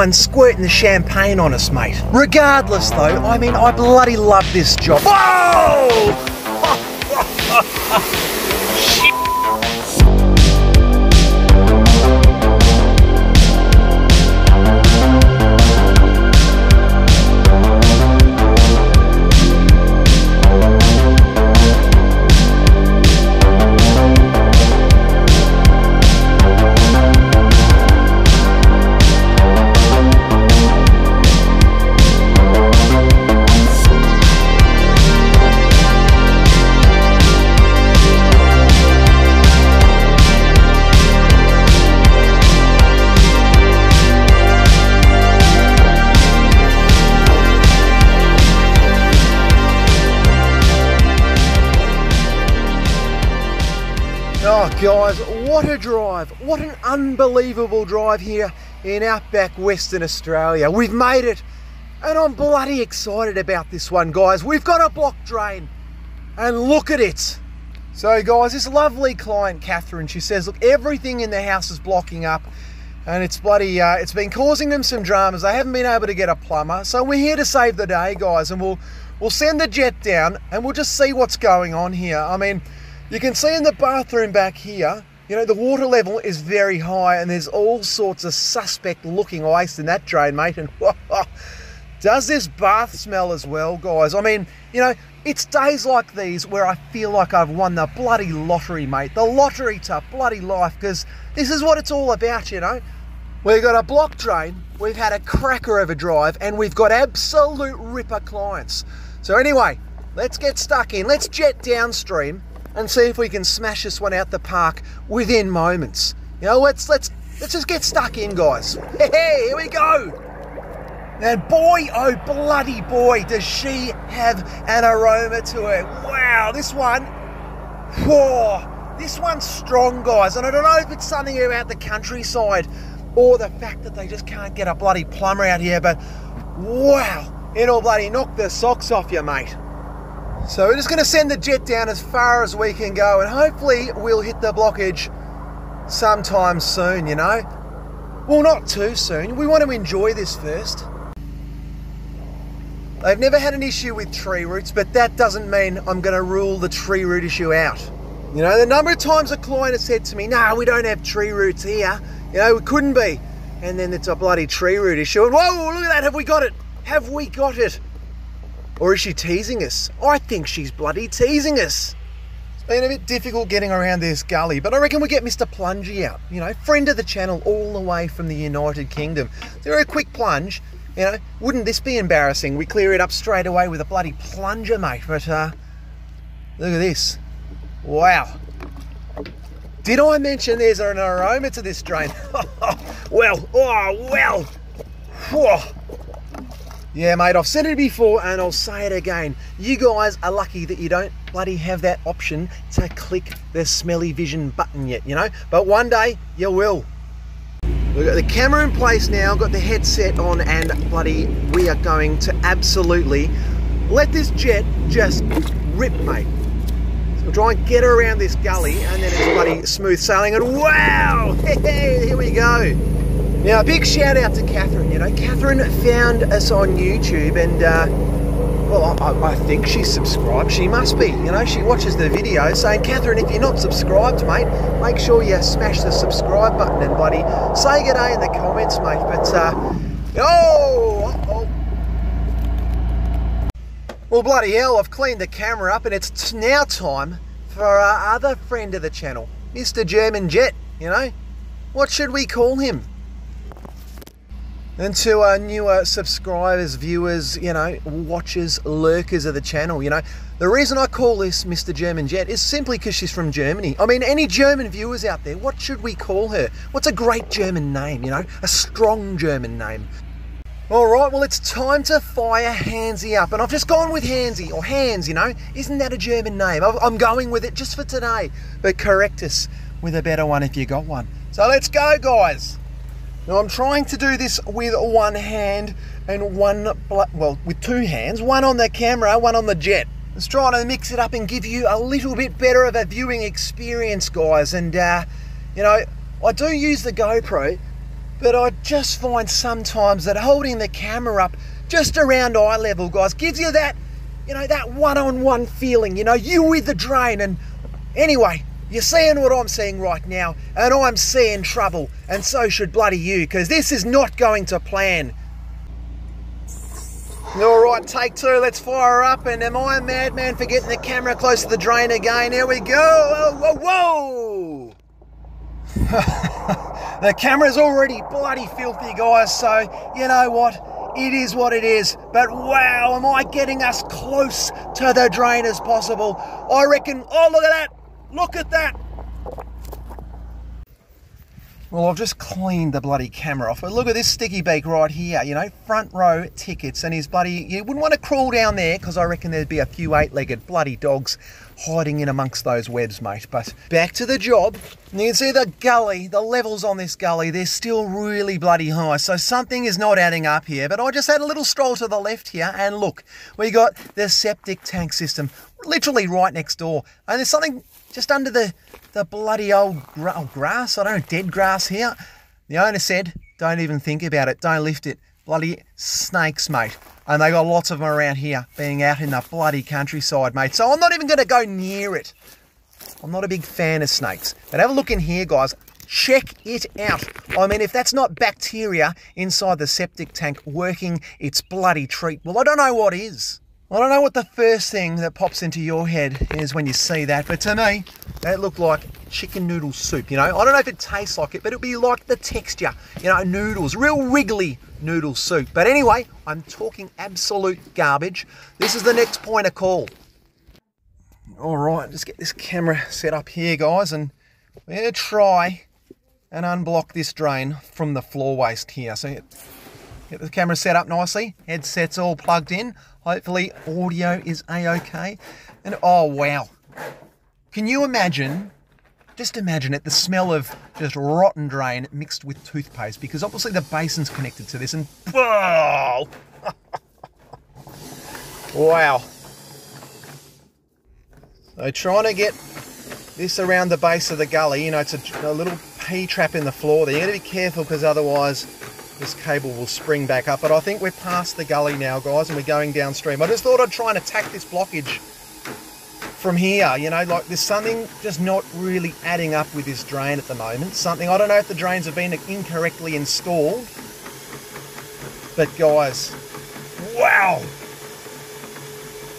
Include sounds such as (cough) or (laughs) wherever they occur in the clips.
one squirting the champagne on us, mate. Regardless, though, I mean, I bloody love this job. Whoa! (laughs) guys, what a drive. What an unbelievable drive here in outback Western Australia. We've made it, and I'm bloody excited about this one, guys. We've got a block drain, and look at it. So, guys, this lovely client, Catherine, she says, look, everything in the house is blocking up, and it's bloody, uh, it's been causing them some dramas. They haven't been able to get a plumber, so we're here to save the day, guys, and we'll we'll send the jet down, and we'll just see what's going on here. I mean, you can see in the bathroom back here, you know, the water level is very high and there's all sorts of suspect looking ice in that drain, mate. And (laughs) does this bath smell as well, guys? I mean, you know, it's days like these where I feel like I've won the bloody lottery, mate. The lottery to bloody life, because this is what it's all about, you know. We've got a block drain, we've had a cracker of a drive, and we've got absolute ripper clients. So anyway, let's get stuck in. Let's jet downstream and see if we can smash this one out the park within moments. You know, let's let's let's just get stuck in, guys. Hey, here we go. And boy, oh bloody boy, does she have an aroma to her. Wow, this one, whoa, this one's strong, guys. And I don't know if it's something about the countryside or the fact that they just can't get a bloody plumber out here, but wow, it'll bloody knock the socks off you, mate. So we're just going to send the jet down as far as we can go and hopefully we'll hit the blockage sometime soon, you know. Well, not too soon. We want to enjoy this first. They've never had an issue with tree roots, but that doesn't mean I'm going to rule the tree root issue out. You know, the number of times a client has said to me, no, we don't have tree roots here. You know, we couldn't be. And then it's a bloody tree root issue. And whoa, look at that. Have we got it? Have we got it? Or is she teasing us? I think she's bloody teasing us. It's been a bit difficult getting around this gully, but I reckon we get Mr. Plungy out. You know, friend of the channel all the way from the United Kingdom. So a quick plunge, you know, wouldn't this be embarrassing? We clear it up straight away with a bloody plunger, mate. But uh, look at this. Wow. Did I mention there's an aroma to this drain? (laughs) well, oh, well. Whoa. Yeah, mate, I've said it before and I'll say it again. You guys are lucky that you don't bloody have that option to click the smelly vision button yet, you know? But one day you will. We've got the camera in place now, got the headset on, and bloody, we are going to absolutely let this jet just rip, mate. So we'll try and get around this gully, and then it's bloody smooth sailing, and wow! (laughs) Hey, here we go. Now, a big shout out to Catherine. You know, Catherine found us on YouTube, and uh, well, I, I, think she's subscribed. She must be. You know, she watches the video saying, Catherine, if you're not subscribed, mate, make sure you smash the subscribe button and, buddy, say good day in the comments, mate. But, uh, oh, oh. Well, bloody hell, I've cleaned the camera up, and it's now time for our other friend of the channel, Mr. German Jet. You know, what should we call him? And to our newer subscribers, viewers, you know, watchers, lurkers of the channel, you know, the reason I call this Mr. German Jet is simply because she's from Germany. I mean, any German viewers out there, what should we call her? What's a great German name, you know? A strong German name. All right, well, it's time to fire Hansy up. And I've just gone with Hansy, or Hans, you know. Isn't that a German name? I'm going with it just for today. But correct us with a better one if you got one. So let's go, guys. Now I'm trying to do this with one hand and one, well, with two hands, one on the camera, one on the jet. Let's try to mix it up and give you a little bit better of a viewing experience, guys. And, uh, you know, I do use the GoPro, But I just find sometimes that holding the camera up just around eye level, guys, gives you that, you know, that one-on-one feeling, you know, you with the drain. And anyway, you're seeing what I'm seeing right now, and I'm seeing trouble, and so should bloody you, because this is not going to plan. All right, take two, let's fire up, and am I a madman for getting the camera close to the drain again? Here we go, oh, whoa, whoa! (laughs) the camera's already bloody filthy, guys, so you know what? It is what it is, but wow, am I getting us close to the drain as possible? I reckon, oh, look at that! Look at that! Well, I've just cleaned the bloody camera off. But look at this sticky beak right here, you know, front row tickets. And his bloody, you wouldn't want to crawl down there because I reckon there'd be a few eight legged bloody dogs hiding in amongst those webs, mate. But back to the job. You can see the gully, the levels on this gully, they're still really bloody high. So something is not adding up here. But I just had a little stroll to the left here and look, we got the septic tank system literally right next door. And there's something just under the, the bloody old gra grass, I don't know, dead grass here. The owner said, don't even think about it, don't lift it. Bloody snakes, mate. And they got lots of them around here, being out in the bloody countryside, mate. So I'm not even going to go near it. I'm not a big fan of snakes. But have a look in here, guys. Check it out. I mean, if that's not bacteria inside the septic tank working its bloody treat, well, I don't know what is. I don't know what the first thing that pops into your head is when you see that, but to me, that looked like chicken noodle soup, you know? I don't know if it tastes like it, but it'll be like the texture, you know, noodles, real wriggly noodle soup. But anyway, I'm talking absolute garbage. This is the next point of call. All right, just get this camera set up here, guys, and we're gonna try and unblock this drain from the floor waste here. So get the camera set up nicely, headsets all plugged in. Hopefully audio is a-okay. And oh wow. Can you imagine, just imagine it, the smell of just rotten drain mixed with toothpaste because obviously the basin's connected to this and oh! (laughs) wow. So trying to get this around the base of the gully, you know, it's a, a little P-trap in the floor there. You gotta be careful because otherwise this cable will spring back up. But I think we're past the gully now, guys, and we're going downstream. I just thought I'd try and attack this blockage from here. You know, like there's something just not really adding up with this drain at the moment. Something, I don't know if the drains have been incorrectly installed. But guys, wow.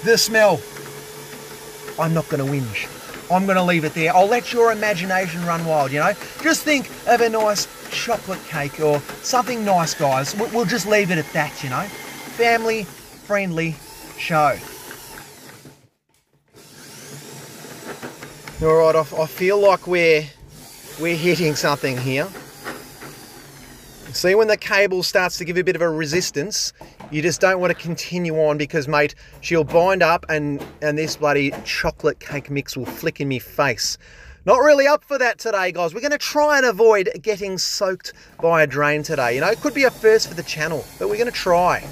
The smell. I'm not going to whinge. I'm going to leave it there. I'll let your imagination run wild, you know. Just think of a nice chocolate cake or something nice, guys. We'll just leave it at that, you know. Family friendly show. All right, I, feel like we're we're hitting something here. See when the cable starts to give a bit of a resistance, you just don't want to continue on because, mate, she'll bind up and, and this bloody chocolate cake mix will flick in me face. Not really up for that today, guys. We're going to try and avoid getting soaked by a drain today. You know, it could be a first for the channel, but we're going to try.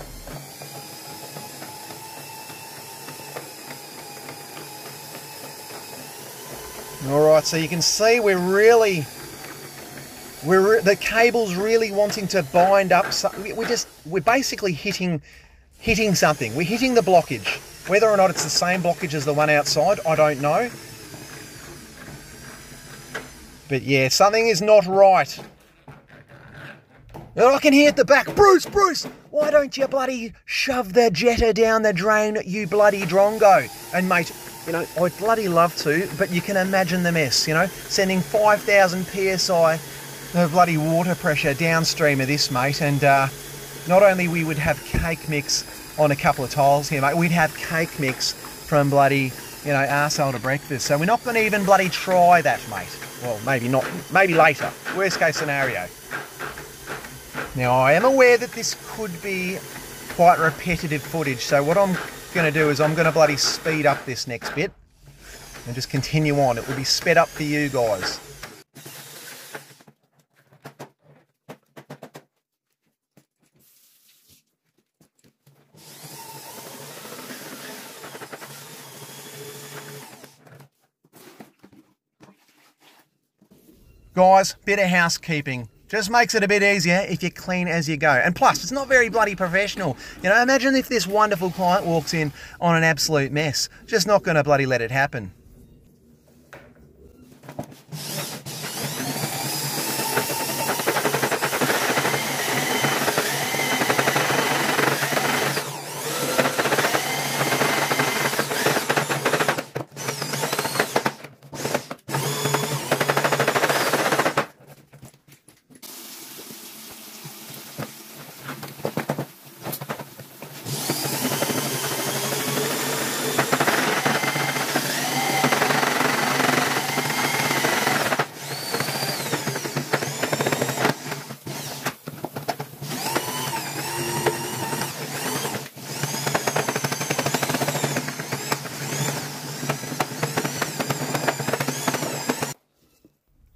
All right, so you can see we're really, we're the cable's really wanting to bind up. So we're just, we're basically hitting, hitting something. We're hitting the blockage. Whether or not it's the same blockage as the one outside, I don't know. But yeah, something is not right. And I can hear at the back, Bruce, Bruce, why don't you bloody shove the jetter down the drain, you bloody drongo? And mate, you know, I'd bloody love to, but you can imagine the mess, you know, sending 5,000 psi of bloody water pressure downstream of this, mate, and uh, not only we would have cake mix on a couple of tiles here, mate, we'd have cake mix from bloody, you know, arsehole to breakfast. So we're not going to even bloody try that, mate. Well, maybe not, maybe later. Worst case scenario. Now, I am aware that this could be quite repetitive footage, so what I'm going to do is I'm going to bloody speed up this next bit and just continue on. It will be sped up for you guys. Guys, bit of housekeeping. Just makes it a bit easier if you clean as you go. And plus, it's not very bloody professional. You know, imagine if this wonderful client walks in on an absolute mess. Just not going to bloody let it happen.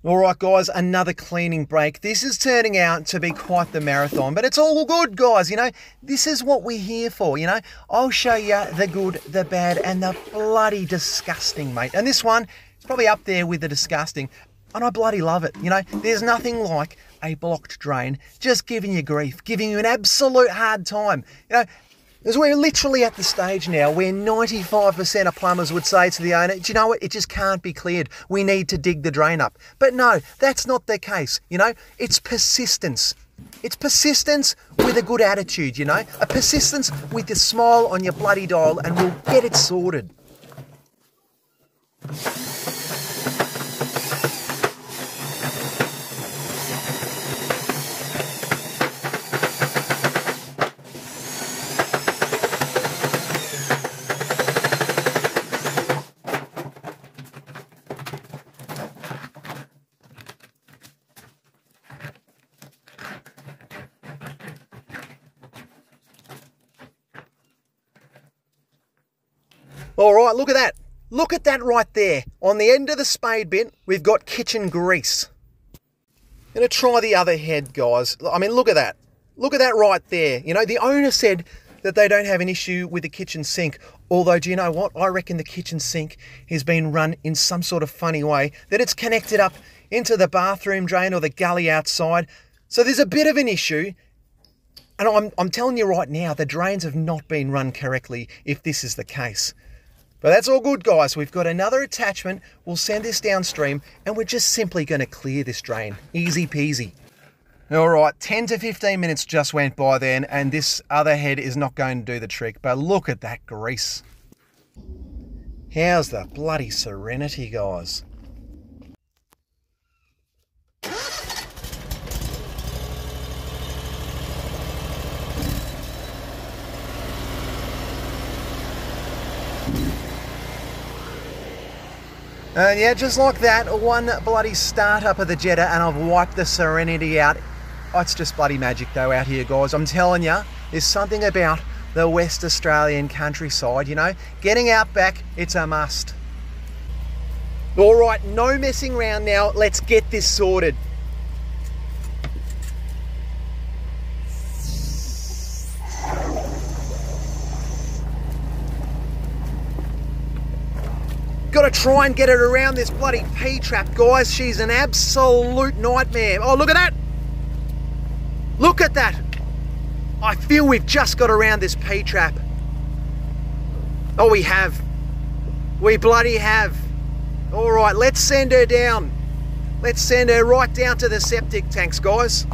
All right, guys, another cleaning break. This is turning out to be quite the marathon, but it's all good, guys. You know, this is what we're here for. You know, I'll show you the good, the bad, and the bloody disgusting, mate. And this one is probably up there with the disgusting, and I bloody love it. You know, there's nothing like a blocked drain just giving you grief, giving you an absolute hard time. You know, because we're literally at the stage now where 95% of plumbers would say to the owner, do you know what, it just can't be cleared. We need to dig the drain up. But no, that's not the case. You know, it's persistence. It's persistence with a good attitude, you know, a persistence with a smile on your bloody dial, and we'll get it sorted. All right, look at that. Look at that right there. On the end of the spade bit, we've got kitchen grease. I'm to try the other head, guys. I mean, look at that. Look at that right there. You know, the owner said that they don't have an issue with the kitchen sink. Although, do you know what? I reckon the kitchen sink has been run in some sort of funny way, that it's connected up into the bathroom drain or the gully outside. So there's a bit of an issue. And I'm, I'm telling you right now, the drains have not been run correctly if this is the case. But that's all good, guys. We've got another attachment. We'll send this downstream and we're just simply going to clear this drain. Easy peasy. All right, 10 to 15 minutes just went by then and this other head is not going to do the trick. But look at that grease. How's the bloody serenity, guys? And yeah, just like that, one bloody start up of the jetter and I've wiped the Serenity out. Oh, it's just bloody magic though out here, guys. I'm telling you, there's something about the West Australian countryside, you know. Getting out back, it's a must. All right, no messing around now. Let's get this sorted. Try and get it around this bloody P-trap, guys. She's an absolute nightmare. Oh, look at that. Look at that. I feel we've just got around this P-trap. Oh, we have. We bloody have. All right, let's send her down. Let's send her right down to the septic tanks, guys.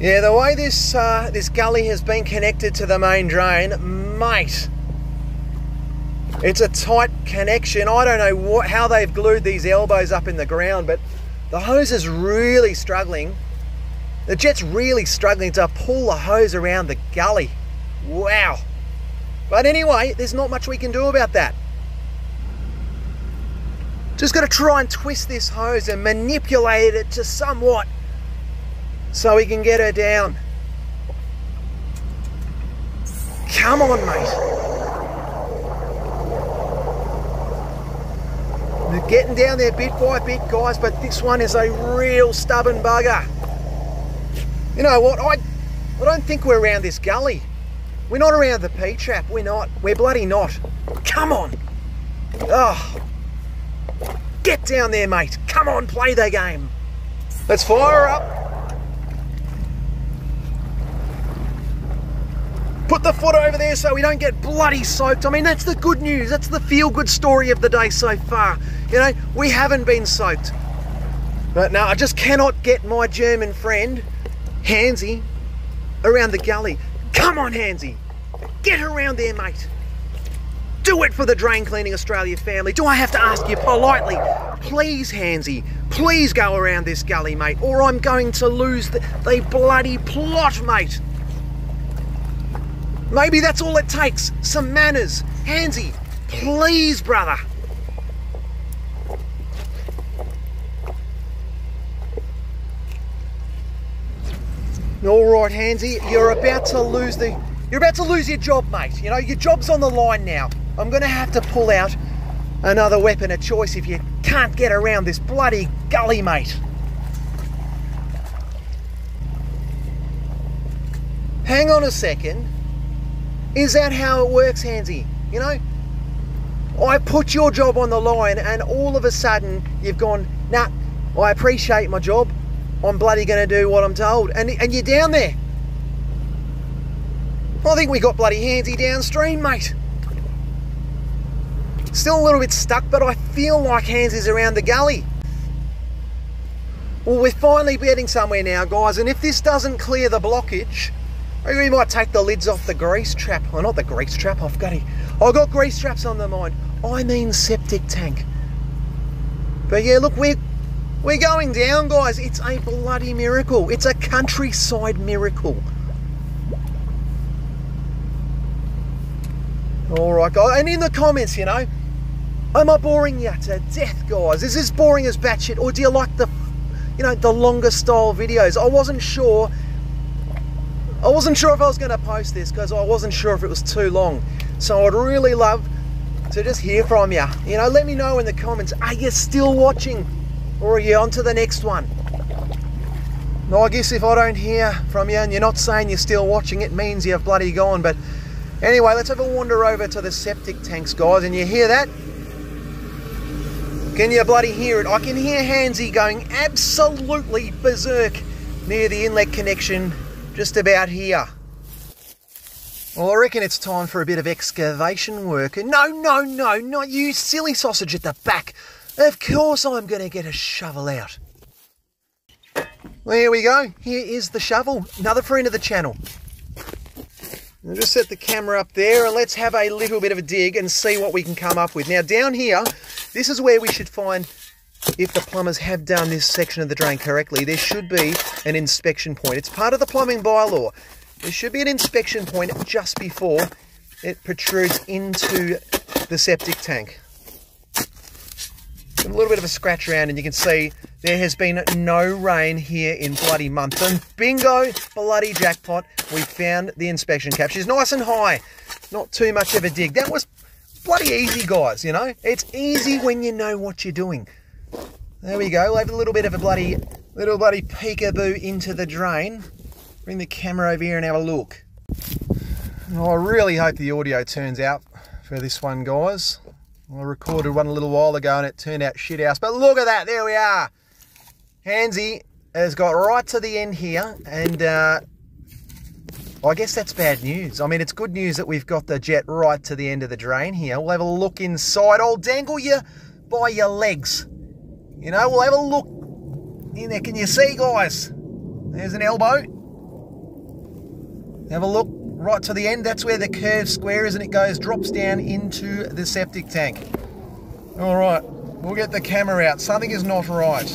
Yeah, the way this uh, this gully has been connected to the main drain, mate, it's a tight connection. I don't know what, how they've glued these elbows up in the ground, but the hose is really struggling. The jet's really struggling to pull the hose around the gully. Wow. But anyway, there's not much we can do about that. Just got to try and twist this hose and manipulate it to somewhat so we can get her down. Come on, mate. They're getting down there bit by bit, guys, but this one is a real stubborn bugger. You know what? I, I don't think we're around this gully. We're not around the P-trap. We're not. We're bloody not. Come on. Oh. Get down there, mate. Come on, play the game. Let's fire up. Put the foot over there so we don't get bloody soaked. I mean, that's the good news. That's the feel good story of the day so far. You know, we haven't been soaked. But now I just cannot get my German friend, Hansy, around the gully. Come on, Hansy. Get around there, mate. Do it for the Drain Cleaning Australia family. Do I have to ask you politely? Please, Hansy, please go around this gully, mate, or I'm going to lose the, the bloody plot, mate. Maybe that's all it takes. Some manners. Hansy, please, brother. All right, Hansy, you're about to lose the... You're about to lose your job, mate. You know, your job's on the line now. I'm going to have to pull out another weapon of choice if you can't get around this bloody gully, mate. Hang on a second. Is that how it works, Hansy? You know, I put your job on the line and all of a sudden you've gone, nah, I appreciate my job. I'm bloody going to do what I'm told. And, and you're down there. I think we got bloody Hansy downstream, mate. Still a little bit stuck, but I feel like Hansy's around the gully. Well, we're finally getting somewhere now, guys, and if this doesn't clear the blockage, we might take the lids off the grease trap. Oh, not the grease trap, I've. I got grease traps on the mind. I mean septic tank. But yeah, look, we're we're going down, guys. It's a bloody miracle. It's a countryside miracle. All right, guys. And in the comments, you know, am I boring you to death, guys? Is this boring as batshit, or do you like the, you know, the longer style videos? I wasn't sure I wasn't sure if I was going to post this because I wasn't sure if it was too long. So I'd really love to just hear from you. You know, let me know in the comments, are you still watching or are you on to the next one? No, I guess if I don't hear from you and you're not saying you're still watching, it means you've bloody gone. But anyway, let's have a wander over to the septic tanks, guys. And you hear that? Can you bloody hear it? I can hear Hansy going absolutely berserk near the inlet connection just about here. Well, I reckon it's time for a bit of excavation work. No, no, no, not you silly sausage at the back. Of course I'm going to get a shovel out. There we go. Here is the shovel. Another friend of the channel. I'll just set the camera up there and let's have a little bit of a dig and see what we can come up with. Now, down here, this is where we should find if the plumbers have done this section of the drain correctly, there should be an inspection point. It's part of the plumbing bylaw. There should be an inspection point just before it protrudes into the septic tank. A little bit of a scratch around and you can see there has been no rain here in bloody month. And bingo, bloody jackpot, we found the inspection cap. She's nice and high, not too much of a dig. That was bloody easy, guys, you know? It's easy when you know what you're doing. There we go. We'll have a little bit of a bloody, little bloody peekaboo into the drain. Bring the camera over here and have a look. Oh, I really hope the audio turns out for this one, guys. I recorded one a little while ago and it turned out shit house. But look at that, there we are. Hansy has got right to the end here and uh, I guess that's bad news. I mean, it's good news that we've got the jet right to the end of the drain here. We'll have a look inside. I'll dangle you by your legs. You know, we'll have a look in there. Can you see, guys? There's an elbow. Have a look right to the end. That's where the curved square is and it goes, drops down into the septic tank. All right, we'll get the camera out. Something is not right.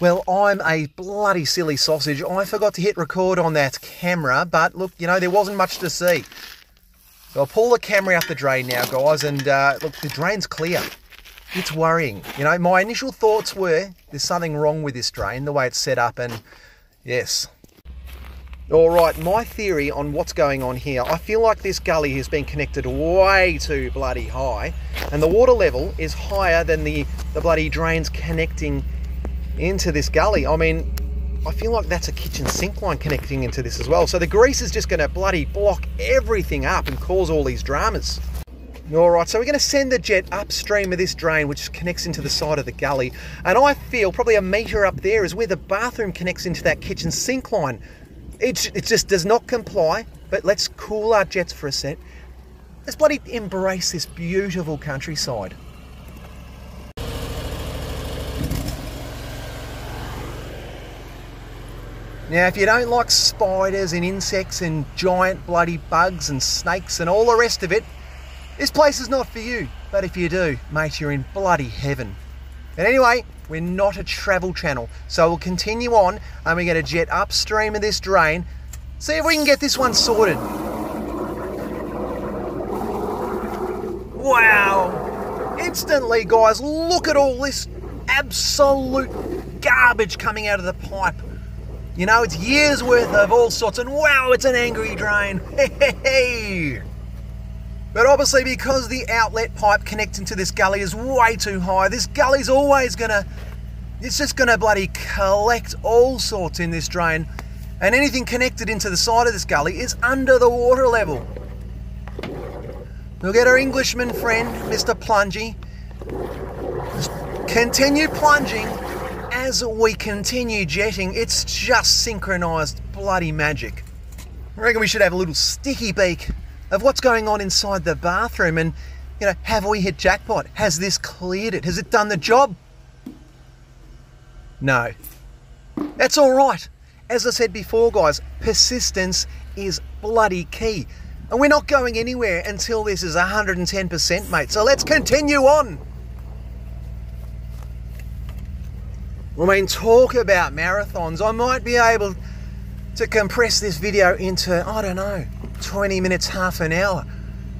Well, I'm a bloody silly sausage. I forgot to hit record on that camera, but look, you know, there wasn't much to see. So I'll pull the camera out the drain now, guys, and uh, look, the drain's clear it's worrying. You know, my initial thoughts were there's something wrong with this drain, the way it's set up, and yes. All right, my theory on what's going on here, I feel like this gully has been connected way too bloody high, and the water level is higher than the, the bloody drains connecting into this gully. I mean, I feel like that's a kitchen sink line connecting into this as well. So the grease is just going to bloody block everything up and cause all these dramas. All right, so we're going to send the jet upstream of this drain, which connects into the side of the gully. And I feel probably a metre up there is where the bathroom connects into that kitchen sink line. It, it just does not comply, but let's cool our jets for a sec. Let's bloody embrace this beautiful countryside. Now, if you don't like spiders and insects and giant bloody bugs and snakes and all the rest of it, this place is not for you. But if you do, mate, you're in bloody heaven. And anyway, we're not a travel channel, so we'll continue on and we're going to jet upstream of this drain, see if we can get this one sorted. Wow! Instantly, guys, look at all this absolute garbage coming out of the pipe. You know, it's years worth of all sorts, and wow, it's an angry drain. (laughs) Hey, hey, But obviously, because the outlet pipe connecting to this gully is way too high, this gully's always gonna, it's just gonna bloody collect all sorts in this drain, and anything connected into the side of this gully is under the water level. We'll get our Englishman friend, Mr. Plungy, continue plunging as we continue jetting, it's just synchronized bloody magic. I reckon we should have a little sticky beak of what's going on inside the bathroom and, you know, have we hit jackpot? Has this cleared it? Has it done the job? No. That's all right. As I said before, guys, persistence is bloody key. And we're not going anywhere until this is 110%, mate. So let's continue on. I mean, talk about marathons. I might be able to compress this video into, I don't know, 20 minutes, half an hour.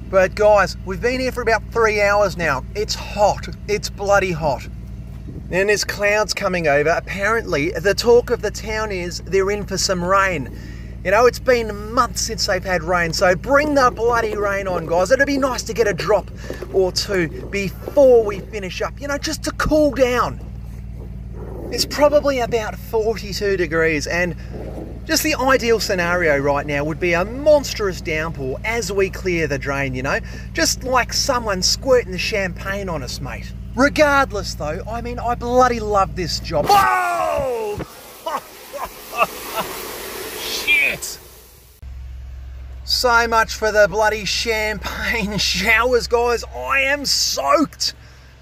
But guys, we've been here for about three hours now. It's hot. It's bloody hot. And there's clouds coming over. Apparently, the talk of the town is they're in for some rain. You know, it's been months since they've had rain, so bring the bloody rain on, guys. It'd be nice to get a drop or two before we finish up, you know, just to cool down. It's probably about 42 degrees and just the ideal scenario right now would be a monstrous downpour as we clear the drain, you know? Just like someone squirting the champagne on us, mate. Regardless though, I mean, I bloody love this job. Whoa! (laughs) Shit! So much for the bloody champagne (laughs) showers, guys. I am soaked.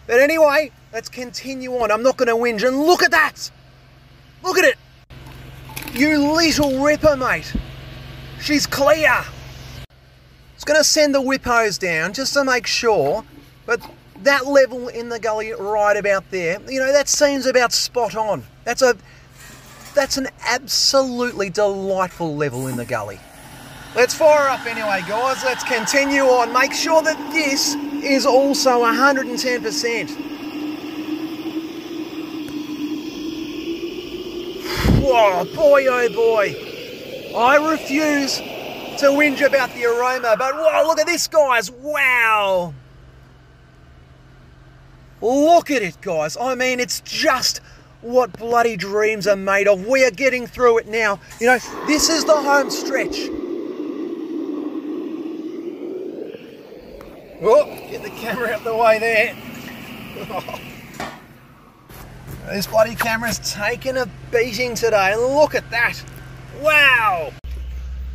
But anyway, Let's continue on. I'm not going to whinge. And look at that! Look at it! You little ripper, mate. She's clear. It's going to send the whip hose down just to make sure. But that level in the gully right about there, you know, that seems about spot on. That's a that's an absolutely delightful level in the gully. Let's fire up anyway, guys. Let's continue on. Make sure that this is also 110%. Whoa, boy, oh boy. I refuse to whinge about the aroma, but whoa, look at this, guys. Wow. Look at it, guys. I mean, it's just what bloody dreams are made of. We are getting through it now. You know, this is the home stretch. Oh, get the camera out the way there. (laughs) This bloody camera's taken a beating today. Look at that. Wow.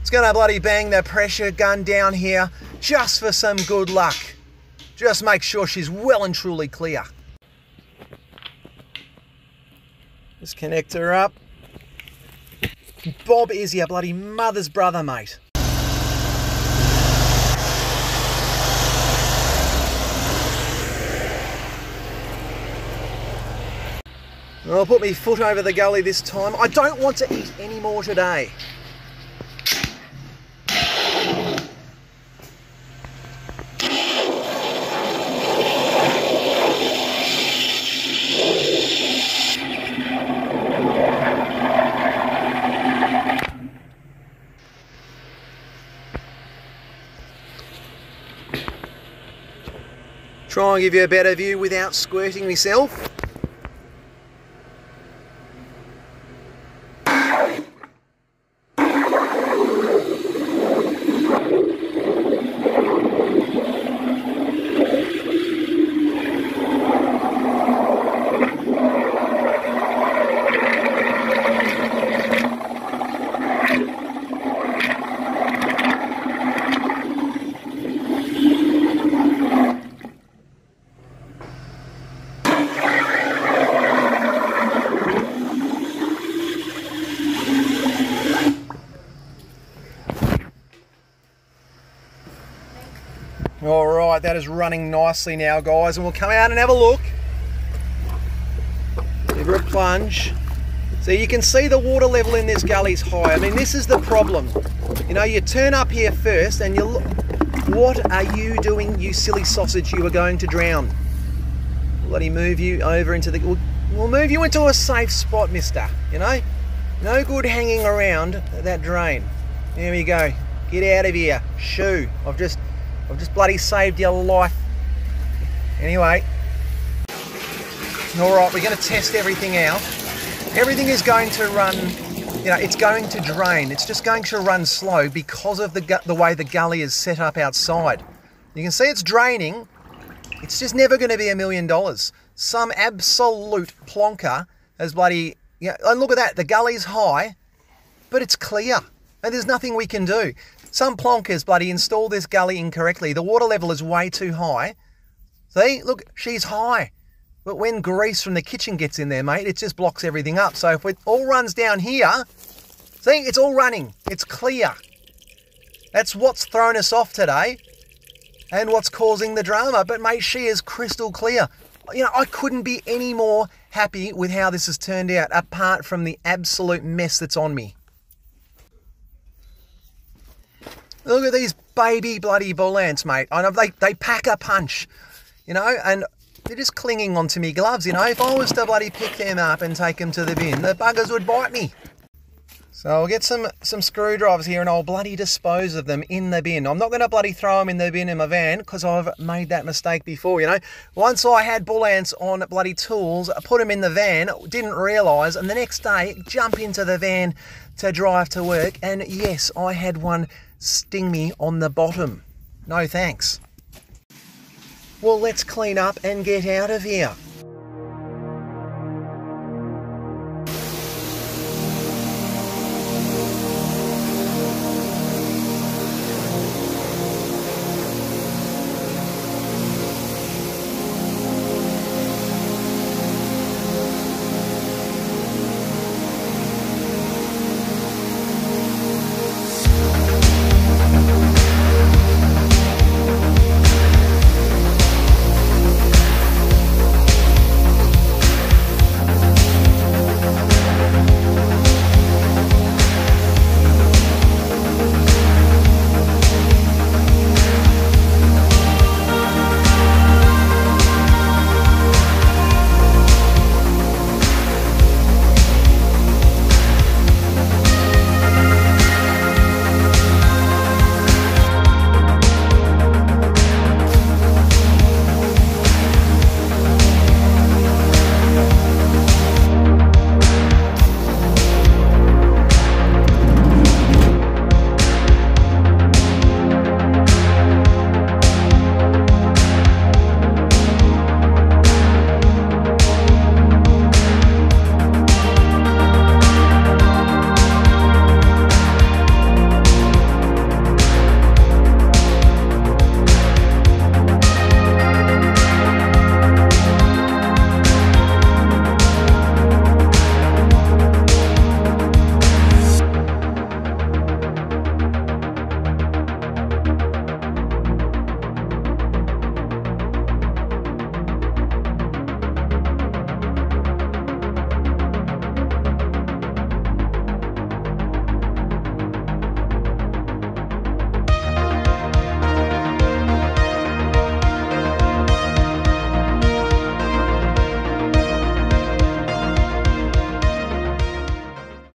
It's gonna bloody bang the pressure gun down here just for some good luck. Just make sure she's well and truly clear. Just connect her up. Bob is your bloody mother's brother, mate. I'll put my foot over the gully this time. I don't want to eat any more today. Try and give you a better view without squirting myself. Right, that is running nicely now, guys, and we'll come out and have a look. Give her a plunge. So you can see the water level in this gully is high. I mean, this is the problem. You know, you turn up here first and you look, what are you doing, you silly sausage? You are going to drown. Bloody move you over into the, we'll, we'll move you into a safe spot, mister, you know? No good hanging around that drain. There we go. Get out of here. Shoo. I've just, I've just bloody saved your life. Anyway. All right, we're going to test everything out everything is going to run, you know, it's going to drain. It's just going to run slow because of the, the way the gully is set up outside. You can see it's draining. It's just never going to be a million dollars. Some absolute plonker has bloody, know, and look at that, the gully's high, but it's clear. And there's nothing we can do. Some plonkers bloody install this gully incorrectly. The water level is way too high. See, look, she's high. But when grease from the kitchen gets in there, mate, it just blocks everything up. So if it all runs down here, see, it's all running. It's clear. That's what's thrown us off today and what's causing the drama. But mate, she is crystal clear. You know, I couldn't be any more happy with how this has turned out, apart from the absolute mess that's on me. Look at these baby bloody bull ants, mate. I know they, they pack a punch, you know, and they're just clinging onto me gloves, you know. If I was to bloody pick them up and take them to the bin, the buggers would bite me. So I'll get some, some screwdrivers here and I'll bloody dispose of them in the bin. I'm not going to bloody throw them in the bin in my van because I've made that mistake before, you know. Once I had bull ants on bloody tools, I put them in the van, didn't realise, and the next day jump into the van to drive to work and yes, I had one sting me on the bottom. No thanks. Well, let's clean up and get out of here.